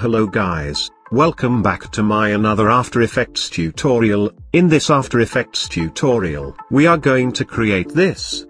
Hello guys, welcome back to my another After Effects tutorial. In this After Effects tutorial, we are going to create this.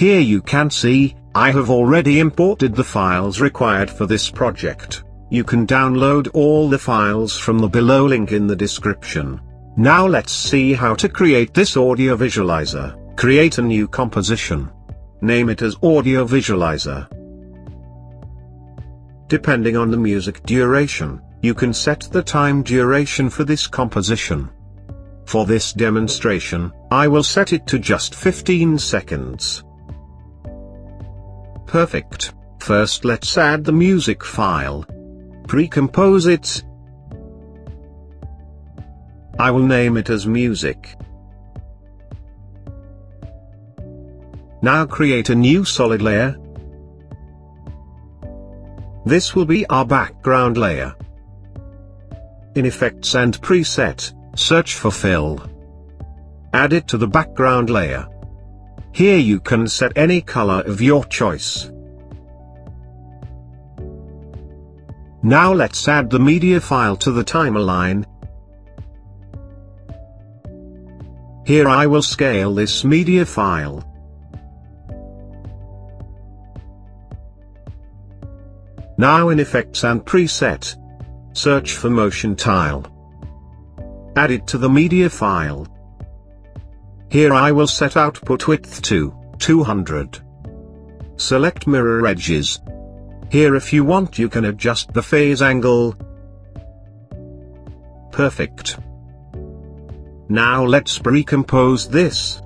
Here you can see, I have already imported the files required for this project. You can download all the files from the below link in the description. Now let's see how to create this audio visualizer. Create a new composition. Name it as audio visualizer. Depending on the music duration, you can set the time duration for this composition. For this demonstration, I will set it to just 15 seconds. Perfect. First let's add the music file. Pre-compose it. I will name it as music. Now create a new solid layer. This will be our background layer. In Effects and Preset, search for Fill. Add it to the background layer. Here you can set any color of your choice. Now let's add the media file to the timeline. Here I will scale this media file. Now in Effects and Preset, search for Motion Tile. Add it to the media file. Here I will set output width to 200. Select mirror edges. Here if you want you can adjust the phase angle. Perfect. Now let's pre-compose this.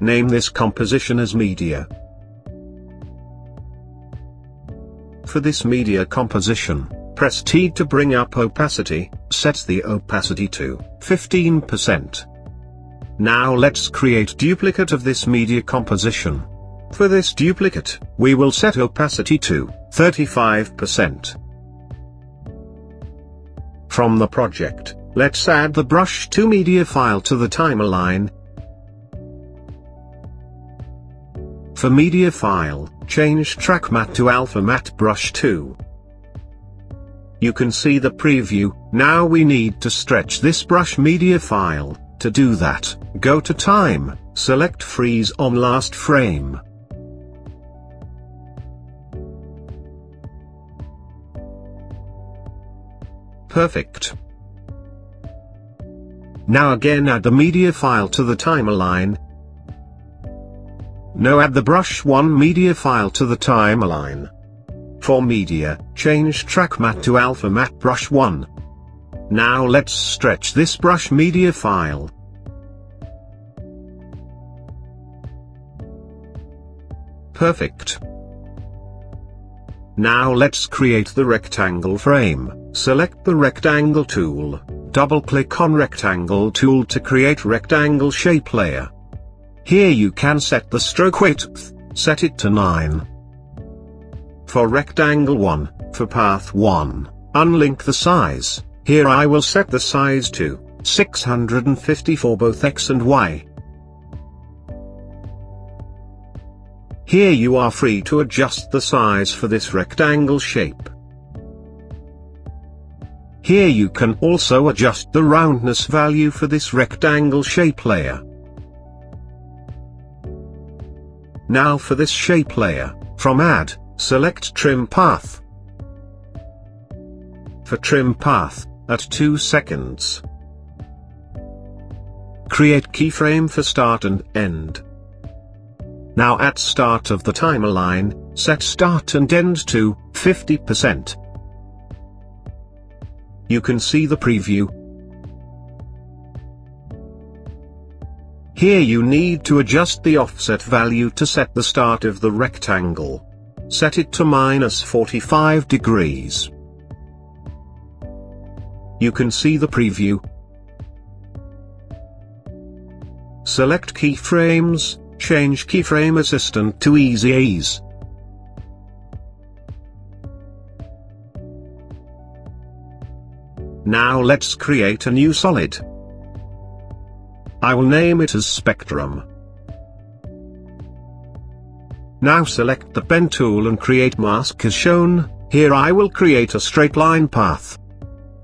Name this composition as media. For this media composition, press T to bring up opacity, set the opacity to 15%. Now let's create duplicate of this media composition. For this duplicate, we will set opacity to 35%. From the project, let's add the brush to media file to the timeline. For media file, change track matte to alpha matte brush 2. You can see the preview, now we need to stretch this brush media file. To do that, go to time, select freeze on last frame. Perfect. Now again add the media file to the timeline. Now add the brush 1 media file to the timeline. For media, change track matte to alpha matte brush 1. Now let's stretch this brush media file. Perfect. Now let's create the rectangle frame. Select the rectangle tool, double click on rectangle tool to create rectangle shape layer. Here you can set the stroke width, set it to 9. For rectangle 1, for path 1, unlink the size, here I will set the size to 650 for both x and y. Here you are free to adjust the size for this rectangle shape. Here you can also adjust the roundness value for this rectangle shape layer. Now for this shape layer, from Add, select Trim Path. For Trim Path, at 2 seconds. Create keyframe for start and end. Now at start of the timeline, set start and end to 50%. You can see the preview. Here you need to adjust the offset value to set the start of the rectangle. Set it to minus 45 degrees. You can see the preview. Select keyframes, change keyframe assistant to easy ease. Now let's create a new solid. I will name it as Spectrum. Now select the pen tool and create mask as shown, here I will create a straight line path.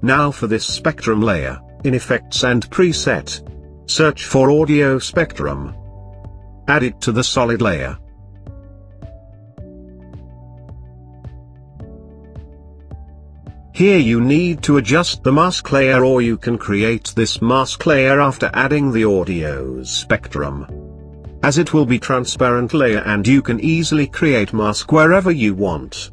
Now for this spectrum layer, in Effects and Preset. Search for Audio Spectrum. Add it to the solid layer. Here you need to adjust the mask layer or you can create this mask layer after adding the audio spectrum. As it will be transparent layer and you can easily create mask wherever you want.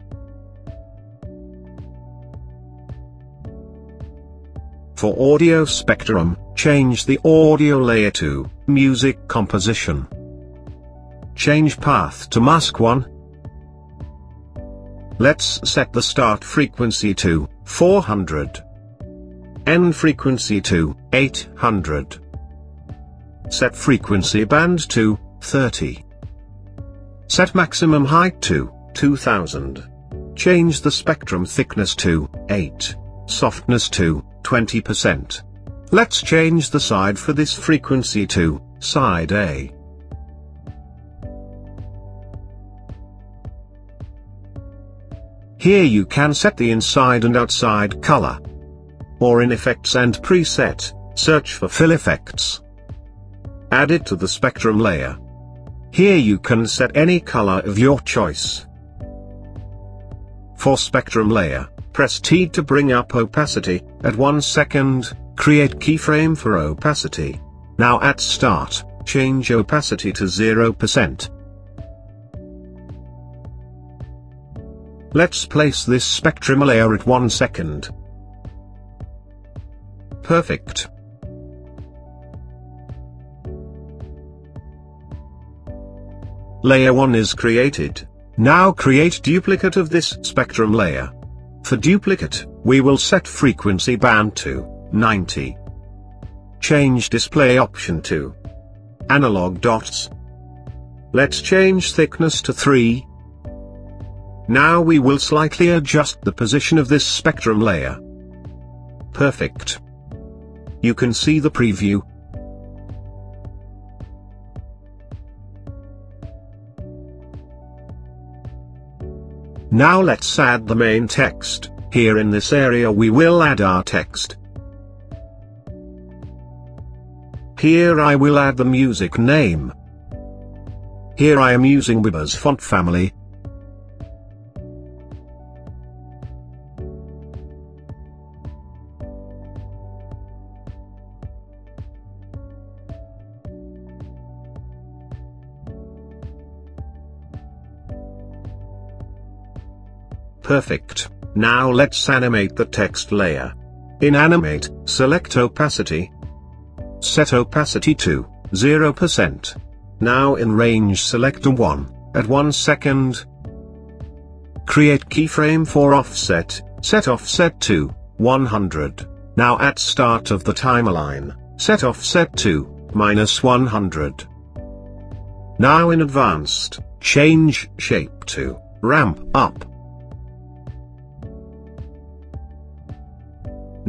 For audio spectrum, change the audio layer to music composition. Change path to mask 1, Let's set the start frequency to 400. End frequency to 800. Set frequency band to 30. Set maximum height to 2000. Change the spectrum thickness to 8. Softness to 20%. Let's change the side for this frequency to side A. Here you can set the inside and outside color. Or in Effects and Preset, search for Fill Effects. Add it to the spectrum layer. Here you can set any color of your choice. For spectrum layer, press T to bring up opacity, at 1 second, create keyframe for opacity. Now at start, change opacity to 0%. Let's place this spectrum layer at 1 second. Perfect. Layer 1 is created. Now create duplicate of this spectrum layer. For duplicate, we will set frequency band to 90. Change display option to analog dots. Let's change thickness to 3, now we will slightly adjust the position of this spectrum layer. Perfect. You can see the preview. Now let's add the main text, here in this area we will add our text. Here I will add the music name. Here I am using Webers font family, Perfect. Now let's animate the text layer. In Animate, select Opacity. Set Opacity to 0%. Now in Range Selector 1, at 1 second. Create keyframe for Offset, set Offset to 100. Now at start of the timeline, set Offset to minus 100. Now in Advanced, change Shape to Ramp Up.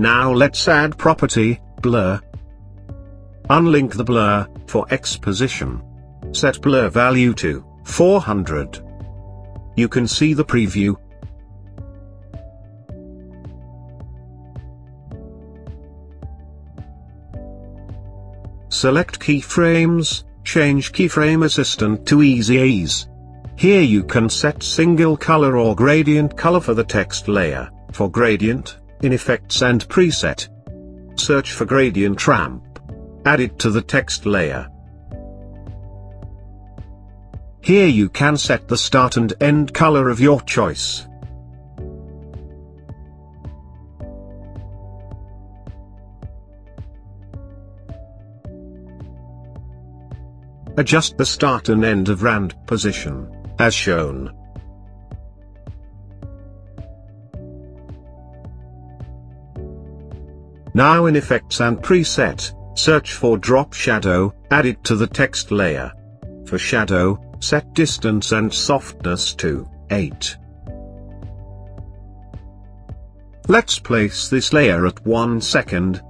Now let's add property, blur. Unlink the blur, for X position. Set blur value to 400. You can see the preview. Select keyframes, change keyframe assistant to easy ease. Here you can set single color or gradient color for the text layer. For gradient, in Effects and Preset. Search for Gradient Ramp. Add it to the text layer. Here you can set the start and end color of your choice. adjust the start and end of ramp position, as shown. Now in Effects and Preset, search for Drop Shadow, add it to the text layer. For shadow, set distance and softness to 8. Let's place this layer at 1 second.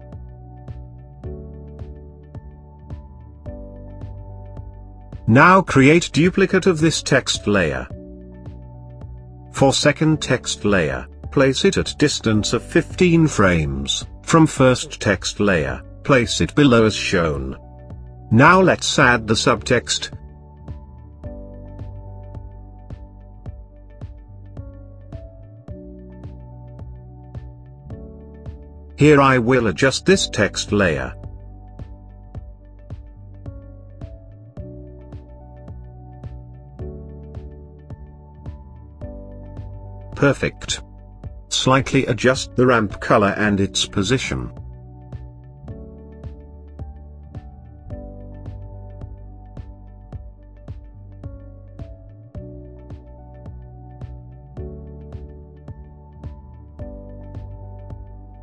Now create duplicate of this text layer. For second text layer, place it at distance of 15 frames, from first text layer, place it below as shown. Now let's add the subtext, Here I will adjust this text layer. Perfect. Slightly adjust the ramp color and its position.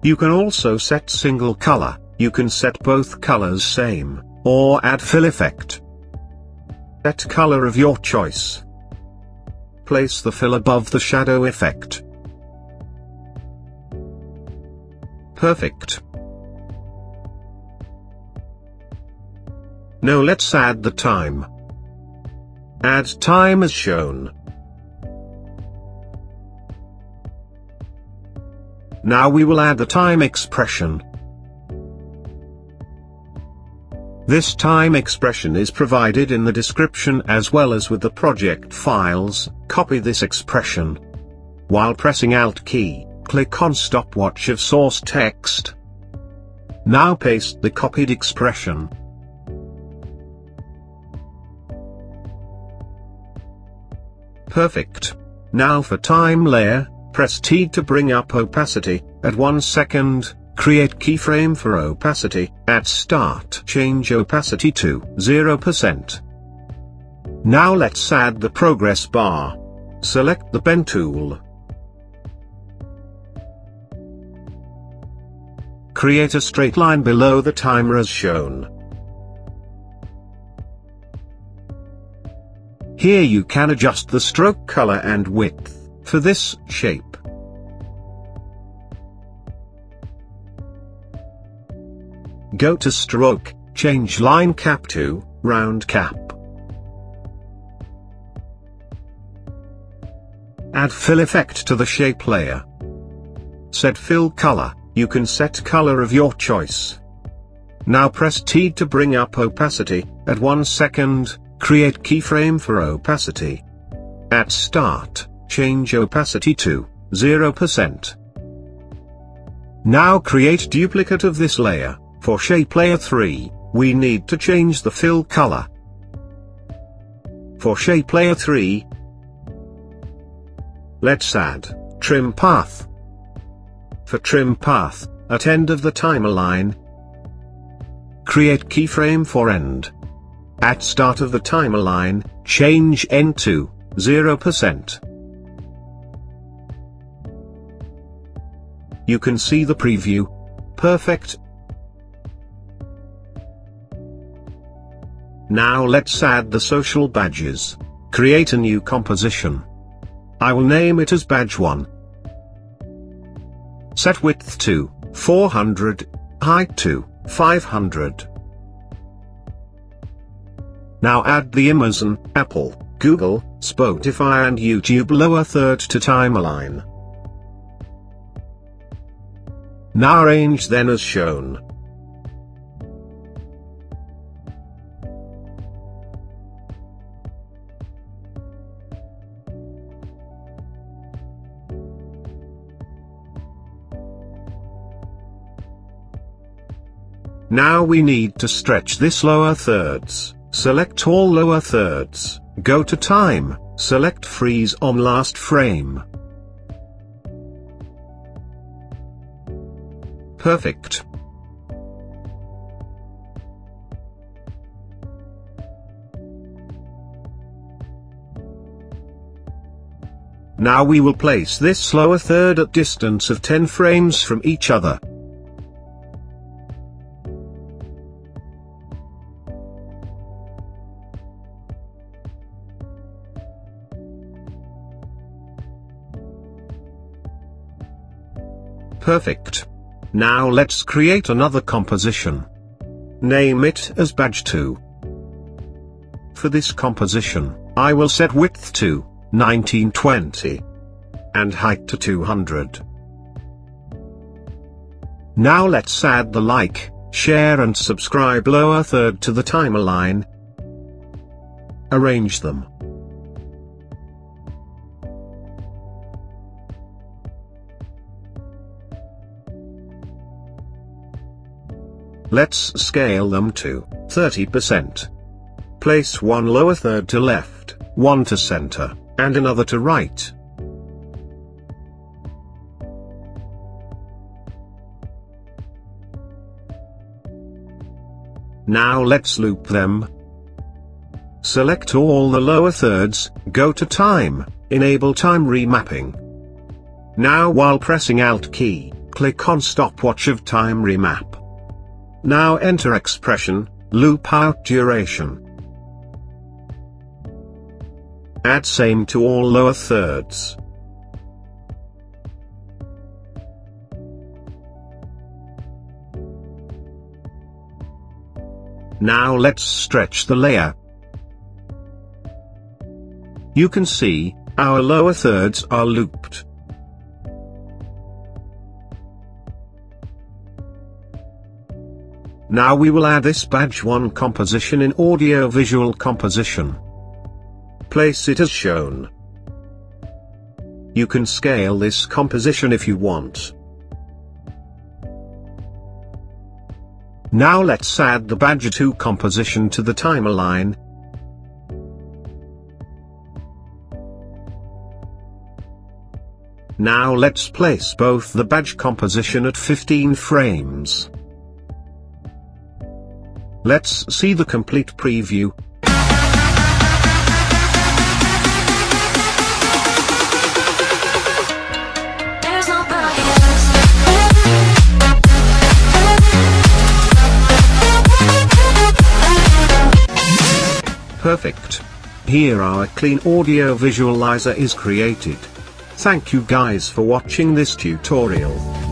You can also set single color, you can set both colors same, or add fill effect. Set color of your choice. Place the fill above the shadow effect. Perfect. Now let's add the time. Add time as shown. Now we will add the time expression. This time expression is provided in the description as well as with the project files, copy this expression. While pressing Alt key, click on stopwatch of source text. Now paste the copied expression. Perfect. Now for time layer, Press T to bring up opacity, at 1 second, create keyframe for opacity, at start change opacity to 0%. Now let's add the progress bar. Select the pen tool. Create a straight line below the timer as shown. Here you can adjust the stroke color and width for this shape. Go to stroke, change line cap to round cap. Add fill effect to the shape layer. Set fill color, you can set color of your choice. Now press T to bring up opacity, at 1 second, create keyframe for opacity. At start, change opacity to 0%. Now create duplicate of this layer, for shape layer 3, we need to change the fill color. For shape layer 3, let's add, trim path. For trim path, at end of the timer line, create keyframe for end. At start of the timer line, change end to 0%. You can see the preview. Perfect. Now let's add the social badges. Create a new composition. I will name it as badge 1. Set width to 400, height to 500. Now add the Amazon, Apple, Google, Spotify and YouTube lower third to timeline. Now arrange then as shown. Now we need to stretch this lower thirds, select all lower thirds, go to time, select freeze on last frame. Perfect. Now we will place this lower third at distance of 10 frames from each other. Perfect. Now let's create another composition. Name it as badge 2. For this composition, I will set width to 1920 and height to 200. Now let's add the like, share and subscribe lower third to the timeline. Arrange them. Let's scale them to 30%. Place one lower third to left, one to center, and another to right. Now let's loop them. Select all the lower thirds, go to time, enable time remapping. Now while pressing Alt key, click on stopwatch of time remap. Now enter expression, loop out duration. Add same to all lower thirds. Now let's stretch the layer. You can see, our lower thirds are looped. Now we will add this badge 1 composition in audio visual composition. Place it as shown. You can scale this composition if you want. Now let's add the badge 2 composition to the timeline. Now let's place both the badge composition at 15 frames. Let's see the complete preview. There's nobody else. Perfect. Here our clean audio visualizer is created. Thank you guys for watching this tutorial.